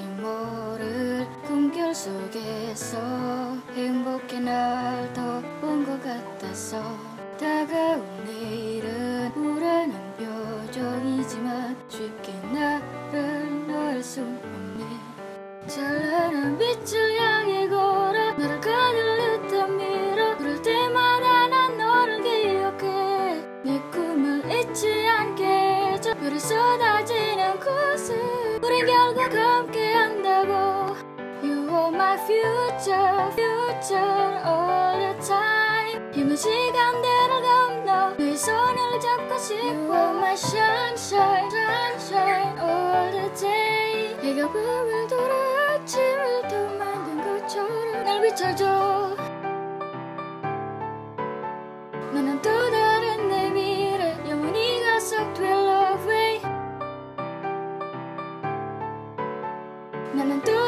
모를 꿈결 속에서 행복해 날더 본 것 같아서. 다가온 내일은 불안한 표정이지만 쉽게 나를 놓을 수 없네. 찬란한 빛을 향해 걸어 나를 가둘 듯한 미러 그럴 때마다 난 너를 기억해. 내 꿈을 잊지 않게 해줘 별이 쏟아지는 곳을 우리 결국 함께 my future, future all the time 힘든 시간들을 건너 내 손을 잡고 싶어 You are my sunshine, sunshine all the day 해가 밤을 돌아 아침을 또 만든 것처럼 날 비춰줘 너는 또 다른 내 미래 영원히 가속될 love way 나는 또